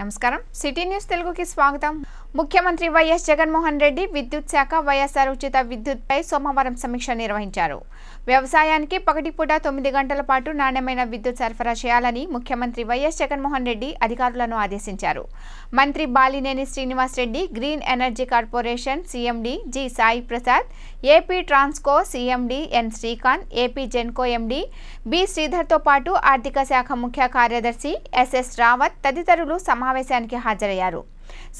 నమస్కారం. City news తెలుగుకి స్వాగతం. ముఖ్యమంత్రి వైఎస్ జగన్మోహన్ రెడ్డి విద్యుత్ శాఖ వైఎస్ఆర్ ఉచిత విద్యుత్పై సోమవారం సమీక్ష నిర్వహించారు. వ్యవసాయానికి పగటిపూట తొమ్మిది గంటల పాటు నాణ్యమైన విద్యుత్ సరఫరా చేయాలని ముఖ్యమంత్రి వైఎస్ జగన్మోహన్ రెడ్డి అధికారులను ఆదేశించారు. మంత్రి Balineni Srinivas Reddy green energy corporation CMD G Sai Prasad AP Transco CMD N Srikanth AP Genco MD B శ్రీధర్తో పాటు ఆర్థిక శాఖ ముఖ్య కార్యదర్శి ఎస్ఎస్ రావత్ తదితరులు సమావేశానికి హాజరయ్యారు.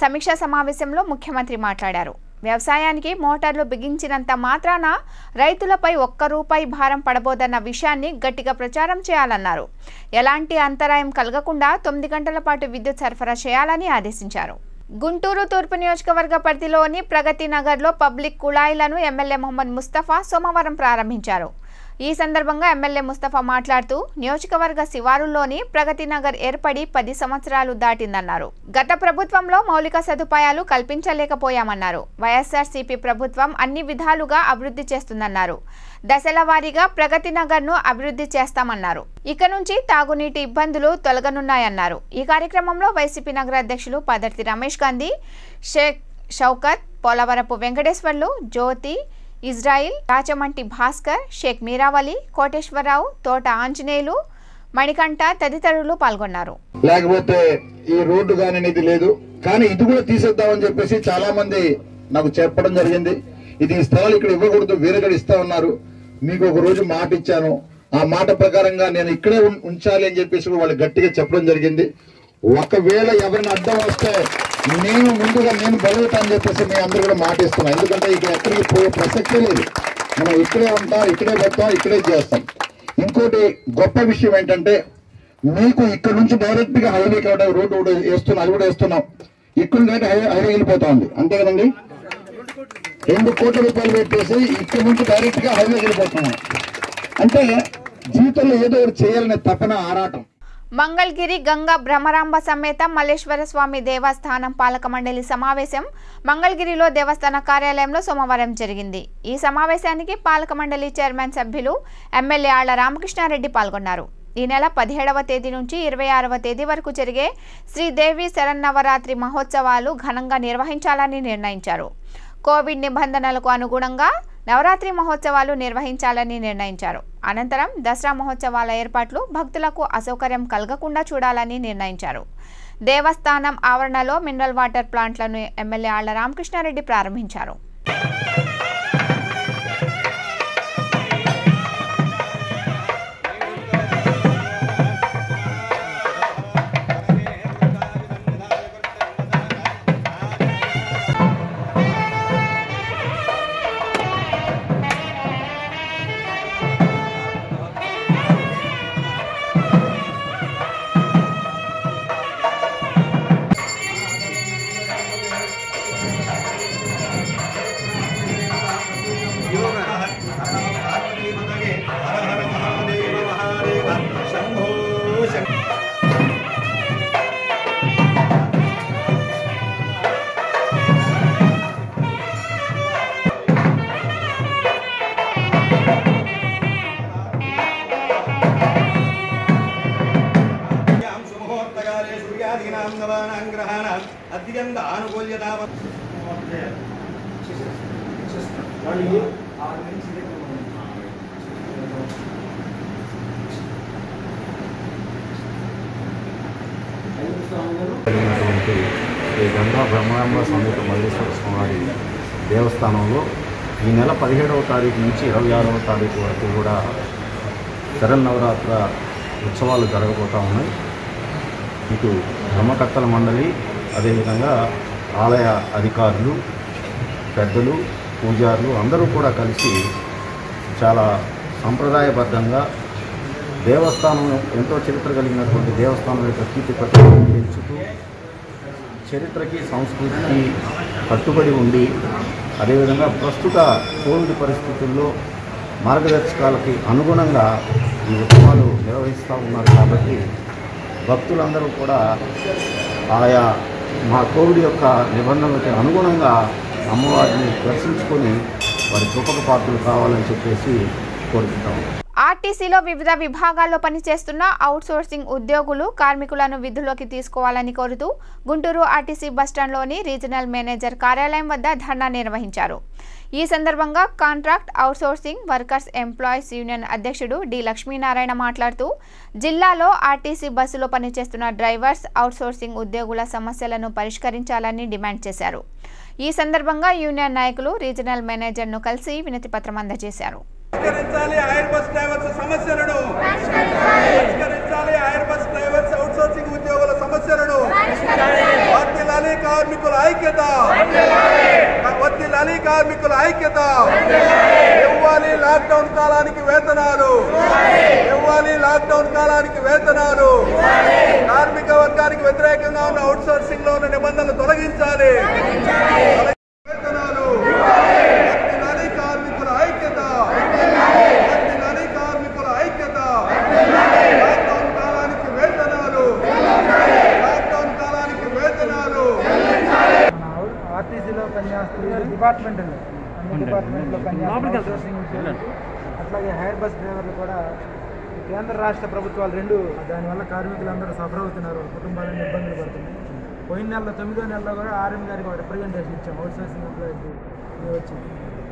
సమీక్షా సమావేశంలో ముఖ్యమంత్రి మాట్లాడారు. వ్యవసాయానికి మోటార్లు బిగించినంత మాత్రాన రైతులపై ఒక్క రూపాయి భారం పడబోదన్న విషయాన్ని గట్టిగా ప్రచారం చేయాలన్నారు. ఎలాంటి అంతరాయం కలగకుండా తొమ్మిది గంటల పాటు విద్యుత్ సరఫరా చేయాలని ఆదేశించారు. గుంటూరు తూర్పు నియోజకవర్గ పరిధిలోని ప్రగతి నగర్లో పబ్లిక్ కుళాయిలను ఎమ్మెల్యే మొహమ్మద్ ముస్తఫా సోమవారం ప్రారంభించారు. ఈ సందర్భంగా ఎమ్మెల్యే ముస్తఫా మాట్లాడుతూ నియోజకవర్గ శివారుల్లోని ప్రగతి నగర్ ఏర్పడి పది సంవత్సరాలు దాటిందన్నారు. గత ప్రభుత్వంలో మౌలిక సదుపాయాలు కల్పించలేకపోయామన్నారు. వైఎస్ఆర్సీపీ ప్రభుత్వం అన్ని విధాలుగా అభివృద్ధి చేస్తుందన్నారు. దశల వారీగా ప్రగతి నగర్ను అభివృద్ధి చేస్తామన్నారు. ఇక నుంచి తాగునీటి ఇబ్బందులు తొలగనున్నాయన్నారు. ఈ కార్యక్రమంలో వైసీపీ నగర అధ్యక్షులు పదర్తి రమేష్ గాంధీ షేక్ షౌకత్ పోలవరపు వెంకటేశ్వర్లు జ్యోతి ఇజ్రాయిల్ రాచమంటి భాస్కర్ షేక్ మీరావలి కోటేశ్వరరావు తోట ఆంజనేయులు మణికంఠ తదితరులు పాల్గొన్నారు. లేకపోతే ఈ రోడ్డు కానీ ఇది లేదు. కానీ ఇది కూడా తీసేద్దామని చెప్పేసి చాలా మంది నాకు చెప్పడం జరిగింది. ఇది స్థలాలు ఇక్కడ ఇవ్వకూడదు వేరేగా ఇస్తా ఉన్నారు. మీకు ఒక రోజు మాట ఇచ్చాను. ఆ మాట ప్రకారంగా నేను ఇక్కడే ఉం- ఉంచాలి అని చెప్పేసి వాళ్ళు గట్టిగా చెప్పడం జరిగింది. ఒకవేళ ఎవరిని అడ్డం వస్తే నేను ముందుగా నేను బలవుతా అని చెప్పేసి మీ అందరూ కూడా మాటిస్తున్నాను ఎందుకంటే ఇక్కడ ఎక్కడికి పోయే ప్రసక్తే లేదు. మనం ఇక్కడే ఉంటాం ఇక్కడే పెడతాం ఇక్కడే చేస్తాం. ఇంకోటి గొప్ప విషయం ఏంటంటే మీకు ఇక్కడ నుంచి డైరెక్ట్గా హైవే కూడా రోడ్డు కూడా వేస్తున్నాం అది కూడా వేస్తున్నాం. ఇక్కడ నుంచి హైవే హైవే వెళ్ళిపోతా ఉంది అంతే కదండి? రెండు కోట్ల రూపాయలు పెట్టేసి ఇక్కడ నుంచి డైరెక్ట్గా హైవే వెళ్ళిపోతున్నాం. అంటే జీవితంలో ఏదో ఒకటి చేయాలనే తపన ఆరాటం. మంగళగిరి గంగా భ్రమరాంబ సమేత మల్లేశ్వర స్వామి దేవస్థానం పాలక మండలి సమావేశం మంగళగిరిలో దేవస్థాన కార్యాలయంలో సోమవారం జరిగింది. ఈ సమావేశానికి పాలక మండలి చైర్మన్ సభ్యులు ఎమ్మెల్యే ఆళ్ళ రామకృష్ణారెడ్డి పాల్గొన్నారు. ఈ నెల పదిహేడవ తేదీ నుంచి ఇరవై ఆరవ తేదీ వరకు జరిగే శ్రీదేవి శరన్నవరాత్రి మహోత్సవాలు ఘనంగా నిర్వహించాలని నిర్ణయించారు. కోవిడ్ నిబంధనలకు అనుగుణంగా నవరాత్రి మహోత్సవాలు నిర్వహించాలని నిర్ణయించారు. అనంతరం దసరా మహోత్సవాల ఏర్పాట్లు భక్తులకు అసౌకర్యం కలగకుండా చూడాలని నిర్ణయించారు. దేవస్థానం ఆవరణలో మినరల్ వాటర్ ప్లాంట్లను ఎమ్మెల్యే ఆళ్ళ రామకృష్ణారెడ్డి ప్రారంభించారు. సూర్యాదీనాం నవానాం అత్యంత ఆనుకూల్యతావ జరిగినటువంటి శ్రీ గంగా బ్రహ్మాంబ సమేత మల్లేశ్వర స్వామి దేవస్థానంలో ఈ నెల పదిహేడవ తారీఖు నుంచి ఇరవై ఆరవ తారీఖు వరకు కూడా శరన్నవరాత్ర ఉత్సవాలు జరగబోతూ ఉన్నాయి. ఇటు ధర్మకర్తల మండలి అదేవిధంగా ఆలయ అధికారులు పెద్దలు పూజారులు అందరూ కూడా కలిసి చాలా సంప్రదాయబద్ధంగా దేవస్థానం ఎంతో చరిత్ర కలిగినటువంటి దేవస్థానం యొక్క కీర్తి ప్రతిష్టలను పెంచుతూ చరిత్రకి సంస్కృతికి కట్టుబడి ఉండి అదేవిధంగా ప్రస్తుత కోవిడ్ పరిస్థితుల్లో మార్గదర్శకాలకి అనుగుణంగా ఈ ఉత్సవాలు నిర్వహిస్తూ ఉన్నారు కాబట్టి భక్తులందరూ కూడా ఆయా మా కోవిడ్ యొక్క నిబంధనలకి అనుగుణంగా అమ్మవారిని దర్శించుకొని వారి కృపకు పాత్రలు కావాలని చెప్పేసి కోరుకుంటాము. ఆర్టీసీలో వివిధ విభాగాల్లో పనిచేస్తున్న అవుట్సోర్సింగ్ ఉద్యోగులు కార్మికులను విధుల్లోకి తీసుకోవాలని కోరుతూ గుంటూరు ఆర్టీసీ బస్టాండ్లోని రీజనల్ మేనేజర్ కార్యాలయం వద్ద ధర్నా నిర్వహించారు. ఈ సందర్భంగా contract outsourcing workers employees union అధ్యక్షుడు డి లక్ష్మీనారాయణ మాట్లాడుతూ జిల్లాలో ఆర్టీసీ బస్సులో పనిచేస్తున్న డ్రైవర్స్ అవుట్సోర్సింగ్ ఉద్యోగుల సమస్యలను పరిష్కరించాలని డిమాండ్ చేశారు. ఈ సందర్భంగా యూనియన్ నాయకులు రీజనల్ మేనేజర్ను కలిసి వినతిపత్రం అందజేశారు. పరిష్కరించాలి ఐర్ బస్ డ్రైవర్స్ సమస్యలను. పరిష్కరించాలి. ఐర్ బస్ డ్రైవర్స్ అవుట్సోర్సింగ్ ఉద్యోగుల సమస్యలను. వర్తిల్లాలి కార్మికుల ఐక్యత. వర్తిల్లాలి కార్మికుల ఐక్యత. ఇవ్వాలి లాక్డౌన్ కాలానికి వేతనాలు. ఇవ్వాలి. లాక్డౌన్ కాలానికి వేతనాలు. కార్మిక వర్గానికి వ్యతిరేకంగా ఉన్న అవుట్సోర్సింగ్లో ఉన్న నిబంధనలు తొలగించాలి వేతనాలు వర్తిల్లాలి కార్మికుల ఐక్యత వర్తిల్లాలి కార్మికుల ఐక్యత లాక్డౌన్ కాలానికి వేతనాలు లాక్డౌన్ కాలానికి వేతనాలు ఆర్టీసీలో పనిచేస్తున్న డిపార్ట్మెంట్ అన్ని డిపార్ట్మెంట్లో పనిచేస్తున్న అవుట్సోర్సింగ్ ఉద్యోగులు అట్లాగే హైర్ బస్ డ్రైవర్లు కూడా ఈ కేంద్ర రాష్ట్ర ప్రభుత్వాలు రెండు దానివల్ల కార్మికులందరూ సఫర్ అవుతున్నారు కుటుంబాలను ఇబ్బందులు పడుతున్నాయి. పోయిన నెలలో తొమ్మిదో నెలలో కూడా ఆర్ఎం గారికి ఒక రిప్రజెంటేషన్ ఇచ్చాం అవుట్సోర్సింగ్ ఎంప్లాయీకి వచ్చి.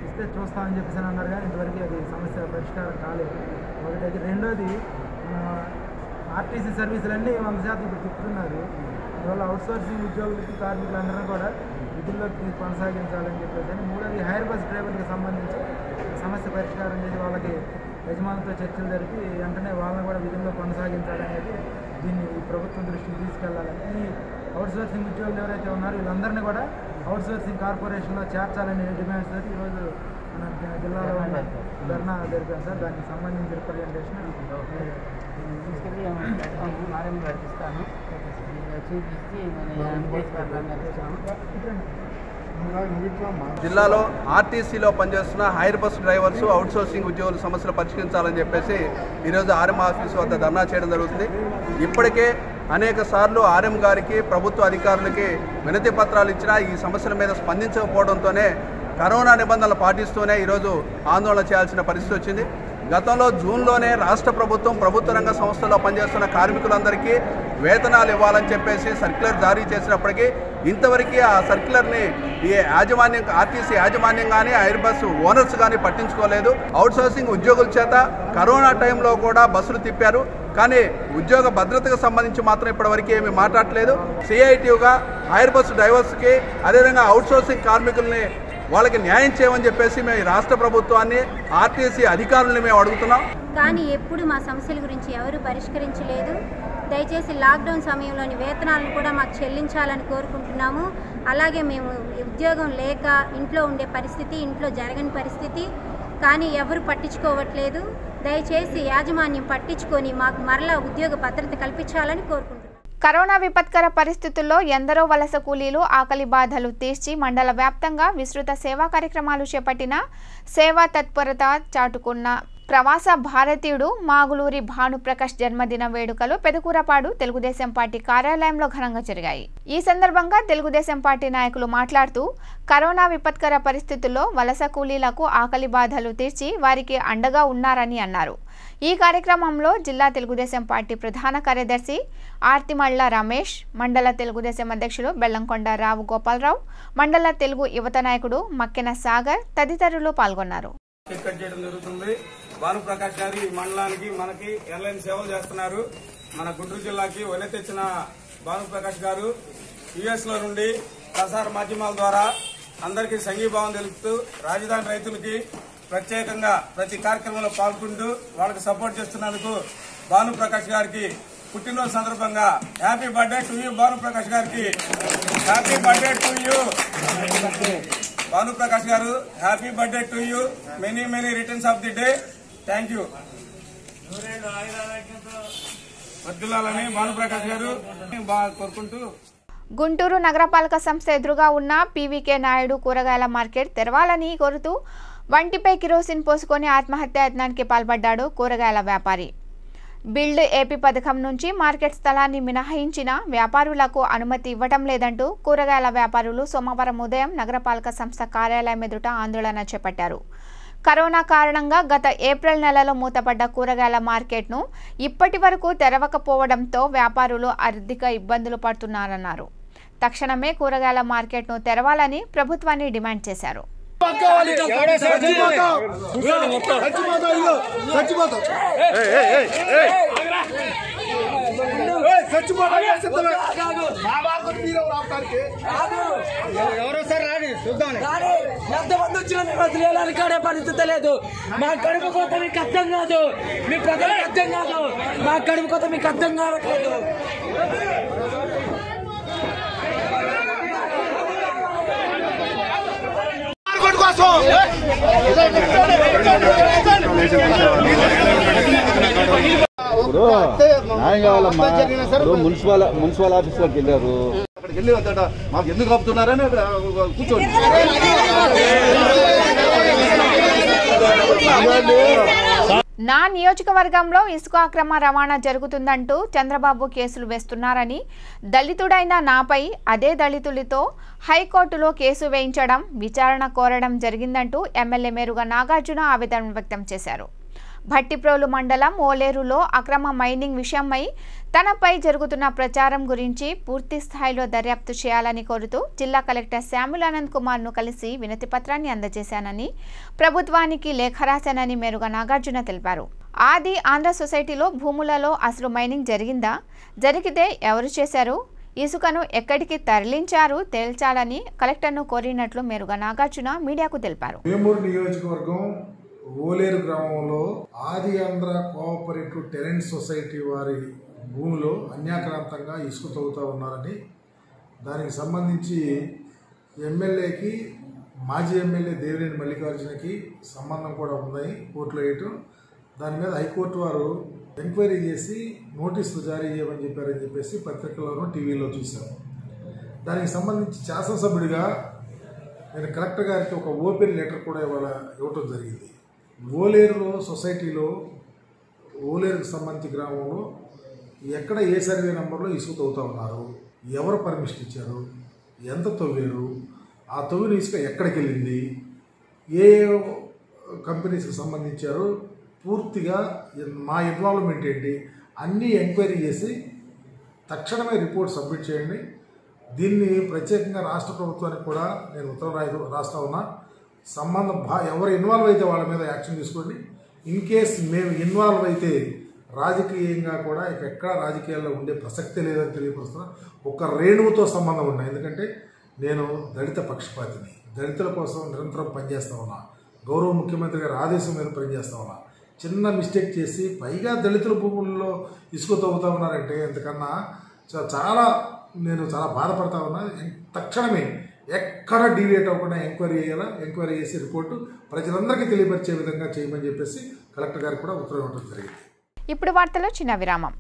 ఇస్తే చూస్తామని చెప్పేసి అని అన్నారు కానీ ఇంతవరకు అది సమస్య పరిష్కారం కాలేదు. ఒకటి రెండోది ఆర్టీసీ సర్వీసులన్నీ వంద శాతం ఇప్పుడు తిప్పుతున్నారు. అందువల్ల అవుట్సోర్సింగ్ ఉద్యోగులకి కార్మికులందరూ కూడా విధుల్లోకి కొనసాగించాలని చెప్పేసి మూడోది హైర్ బస్ డ్రైవర్లకు సంబంధించి సమస్య పరిష్కారం చేసి వాళ్ళకి యజమానులతో చర్చలు జరిపి వెంటనే వాళ్ళని కూడా విధుల్లో కొనసాగించాలనేది దీన్ని ఈ ప్రభుత్వం దృష్టికి తీసుకెళ్ళాలని. ఈ అవుట్సోర్సింగ్ ఉద్యోగులు ఎవరైతే ఉన్నారో వీళ్ళందరినీ కూడా అవుట్సోర్సింగ్ కార్పొరేషన్లో చేర్చాలనే డిమాండ్స్ తోటి ఈరోజు మన జిల్లాలో ఉన్న ధర్నా జరిపాం సార్. దానికి సంబంధించిన రిప్రజెంటేషన్ తీసుకెళ్ళి గారికి ఇస్తాను. జిల్లాలో ఆర్టీసీలో పనిచేస్తున్న హైర్ బస్ డ్రైవర్స్ అవుట్సోర్సింగ్ ఉద్యోగుల సమస్యలు పరిష్కరించాలని చెప్పేసి ఈరోజు ఆర్ఎం ఆఫీస్ వద్ద ధర్నా చేయడం జరుగుతుంది. ఇప్పటికే అనేక సార్లు ఆర్ఎం గారికి ప్రభుత్వ అధికారులకి వినతి పత్రాలు ఇచ్చినా ఈ సమస్యల మీద స్పందించకపోవడంతోనే కరోనా నిబంధనలు పాటిస్తూనే ఈరోజు ఆందోళన చేయాల్సిన పరిస్థితి వచ్చింది. గతంలో జూన్లోనే రాష్ట్ర ప్రభుత్వం ప్రభుత్వ రంగ సంస్థల్లో పనిచేస్తున్న కార్మికులందరికీ వేతనాలు ఇవ్వాలని చెప్పేసి సర్క్యులర్ జారీ చేసినప్పటికీ ఇంతవరకు ఆ సర్క్యులర్ని ఈ యాజమాన్యం ఆర్టీసీ యాజమాన్యం కానీ ఎయిర్ బస్సు ఓనర్స్ కానీ పట్టించుకోలేదు. అవుట్సోర్సింగ్ ఉద్యోగుల చేత కరోనా టైంలో కూడా బస్సులు తిప్పారు. కానీ ఉద్యోగ భద్రతకు సంబంధించి మాత్రం ఇప్పటివరకు ఏమీ మాట్లాడలేదు. సిఐటియుగా ఎయిర్ బస్సు డ్రైవర్స్కి అదేవిధంగా అవుట్సోర్సింగ్ కార్మికుల్ని వాళ్ళకి న్యాయం చేయమని చెప్పేసి మేము రాష్ట్ర ప్రభుత్వాన్ని ఆర్టీసీ అధికారులను మేము అడుగుతున్నాం. కానీ ఎప్పుడు మా సమస్యల గురించి ఎవరు పరిష్కరించలేదు. దయచేసి లాక్డౌన్ సమయంలోని వేతనాలను కూడా మాకు చెల్లించాలని కోరుకుంటున్నాము. అలాగే మేము ఉద్యోగం లేక ఇంట్లో ఉండే పరిస్థితి ఇంట్లో జరగని పరిస్థితి కానీ ఎవరు పట్టించుకోవట్లేదు. దయచేసి యాజమాన్యం పట్టించుకొని మాకు మరలా ఉద్యోగ భద్రత కల్పించాలని కోరుకుంటున్నాం కరోనా విపత్కర పరిస్థితుల్లో ఎందరో వలస కూలీలు ఆకలి బాధలు తీర్చి మండల వ్యాప్తంగా విస్తృత సేవా కార్యక్రమాలు చేపట్టిన సేవా తత్పరత చాటుకున్న ప్రవాస భారతీయుడు మాగులూరి భానుప్రకాష్ జన్మదిన వేడుకలు పెదకూరపాడు తెలుగుదేశం పార్టీ కార్యాలయంలో ఘనంగా జరిగాయి. ఈ సందర్భంగా తెలుగుదేశం పార్టీ నాయకులు మాట్లాడుతూ కరోనా విపత్కర పరిస్థితుల్లో వలస కూలీలకు ఆకలి బాధలు తీర్చి వారికి అండగా ఉన్నారని అన్నారు. ఈ కార్యక్రమంలో జిల్లా తెలుగుదేశం పార్టీ ప్రధాన కార్యదర్శి ఆర్తిమళ్ళ రమేష్ మండల తెలుగుదేశం అధ్యక్షులు బెల్లంకొండ రావు గోపాలరావు మండల తెలుగు యువత నాయకుడు మక్కెన సాగర్ తదితరులు పాల్గొన్నారు. భానుప్రకాష్ గారు ఈ మండలానికి మనకి ఎయిర్లైన్ సేవలు చేస్తున్నారు. మన గుంటూరు జిల్లాకి వలె తెచ్చిన భానుప్రకాష్ గారు యుఎస్లో నుండి ప్రసార మాధ్యమాల ద్వారా అందరికీ సంఘీభావం తెలుపుతూ రాజధాని రైతులకి ప్రత్యేకంగా ప్రతి కార్యక్రమంలో పాల్గొంటూ వాళ్ళకి సపోర్ట్ చేస్తున్నందుకు భానుప్రకాష్ గారికి పుట్టినరోజు సందర్భంగా happy birthday to you Bhanuprakash గారికి. Happy birthday to you Bhanuprakash గారు happy birthday to you many many returns of the day thank you. వర్దిల్లాలని Bhanuprakash గారు. బాగా కోరుకుంటూ. గుంటూరు నగరపాలక సంస్థ ఎదురుగా ఉన్న పీవీకే నాయుడు కూరగాయల మార్కెట్ తెరవాలని కోరుతూ వంటిపై కిరోసిన్ పోసుకొని ఆత్మహత్యాయత్నానికి పాల్పడ్డాడు కూరగాయల వ్యాపారి. బిల్డ్ ఏపీ పథకం నుంచి మార్కెట్ స్థలాన్ని మినహాయించిన వ్యాపారులకు అనుమతి ఇవ్వటం లేదంటూ కూరగాయల వ్యాపారులు సోమవారం ఉదయం నగరపాలక సంస్థ కార్యాలయం ఎదుట ఆందోళన చేపట్టారు. కరోనా కారణంగా గత ఏప్రిల్ నెలలో మూతపడ్డ కూరగాయల మార్కెట్ను ఇప్పటి వరకు తెరవకపోవడంతో వ్యాపారులు ఆర్థిక ఇబ్బందులు పడుతున్నారన్నారు. తక్షణమే కూరగాయల మార్కెట్ను తెరవాలని ప్రభుత్వాన్ని డిమాండ్ చేశారు. ఎంతమంది వచ్చినా మేము అసలు వెళ్ళాలి కాడే పరిస్థితి లేదు. మా కడుపు కొత్త మీకు అర్థం కాదు. మీ ప్రజలకు అర్థం కాదు. మా కడుపు కొత్త మీకు అర్థం కావట్లేదు. ఇప్పుడు మున్సిపల్ మున్సిపల్ ఆఫీస్లోకి వెళ్ళారు అక్కడికి వెళ్ళి అంతటా మాకు ఎందుకు ఆపుతున్నారని అక్కడ కూర్చోండి నా నియోజకవర్గంలో ఇసుక అక్రమ రవాణా జరుగుతుందంటూ చంద్రబాబు కేసులు వేస్తున్నారని దళితుడైన నాపై అదే దళితులతో హైకోర్టులో కేసు వేయించడం విచారణ కోరడం జరిగిందంటూ ఎమ్మెల్యే మేరుగా నాగార్జున ఆవేదన వ్యక్తం చేశారు. భట్టిప్రోలు మండలం ఓలేరులో అక్రమ మైనింగ్ విషయమై తనపై జరుగుతున్న ప్రచారం గురించి పూర్తి స్థాయిలో దర్యాప్తు చేయాలని కోరుతూ జిల్లా కలెక్టర్ శ్యాముల్ ఆనంద్ కుమార్ను కలిసి వినతి పత్రాన్ని అందజేశానని ప్రభుత్వానికి లేఖ రాశానని మేరుగా నాగార్జున తెలిపారు. ఆది ఆంధ్ర సొసైటీలో భూములలో అసలు మైనింగ్ జరిగిందా? జరిగితే ఎవరు చేశారు? ఇసుకను ఎక్కడికి తరలించారు? తేల్చాలని కలెక్టర్ను కోరినట్లు మేరుగా నాగార్జున మీడియాకు తెలిపారు. ఓలేరు గ్రామంలో ఆది ఆంధ్ర కోఆపరేటివ్ టెరెంట్ సొసైటీ వారి భూమిలో అన్యాక్రాంతంగా ఇసుక తవ్వుతూ ఉన్నారని దానికి సంబంధించి ఎమ్మెల్యేకి మాజీ ఎమ్మెల్యే దేవినేని మల్లికార్జునకి సంబంధం కూడా ఉందని కోర్టులో వేయటం దాని మీద హైకోర్టు వారు ఎంక్వైరీ చేసి నోటీసులు జారీ చేయమని చెప్పారని చెప్పేసి పత్రికల్లోనూ టీవీలో చూశాము దానికి సంబంధించి శాసనసభ్యుడిగా నేను కలెక్టర్ గారికి ఒక ఓపెన్ లెటర్ కూడా ఇవాళ ఇవ్వటం జరిగింది. ఓలేరులో సొసైటీలో ఓలేరుకు సంబంధించి గ్రామంలో ఎక్కడ ఏ సర్వే నెంబర్లో ఇసుక తవ్వుతూ ఉన్నారు? ఎవరు పర్మిషన్ ఇచ్చారు? ఎంత తవ్వారు? ఆ తవ్విన ఇసుక ఎక్కడికి వెళ్ళింది? ఏ కంపెనీస్కి సంబంధించారు? పూర్తిగా మా ఇన్వాల్వ్మెంట్ ఏంటి? అన్నీ ఎంక్వైరీ చేసి తక్షణమే రిపోర్ట్ సబ్మిట్ చేయండి. దీన్ని ప్రత్యేకంగా రాష్ట్ర ప్రభుత్వానికి కూడా నేను ఉత్తరం రాయ రాస్తా ఉన్నా. సంబంధం ఎవరు ఇన్వాల్వ్ అయితే వాళ్ళ మీద యాక్షన్ తీసుకోండి. ఇన్ కేస్ మేము ఇన్వాల్వ్ అయితే రాజకీయంగా కూడా ఇక ఎక్కడ రాజకీయాల్లో ఉండే ప్రసక్తే లేదని తెలియపరుస్తున్నా. ఒక రేణువుతో సంబంధం ఉన్నాయి ఎందుకంటే నేను దళిత పక్షపాతిని. దళితుల కోసం నిరంతరం పనిచేస్తా ఉన్నా. గౌరవ ముఖ్యమంత్రి గారి ఆదేశం మీద పనిచేస్తా ఉన్నా. చిన్న మిస్టేక్ చేసి పైగా దళితుల భూముల్లో ఇసుక తవ్వుతా ఉన్నారంటే ఎంతకన్నా చాలా నేను చాలా బాధపడతా ఉన్నా. తక్షణమే ఎక్కడ డీలేట్ అవ్వకుండా ఎంక్వైరీ చేయాలా? ఎంక్వైరీ చేసి రిపోర్టు ప్రజలందరికీ తెలియపరిచే విధంగా చేయమని చెప్పేసి కలెక్టర్ గారికి కూడా ఉత్తర్వు ఇవ్వడం జరిగింది. ఇప్పుడు వార్తలో చిన్న విరామం.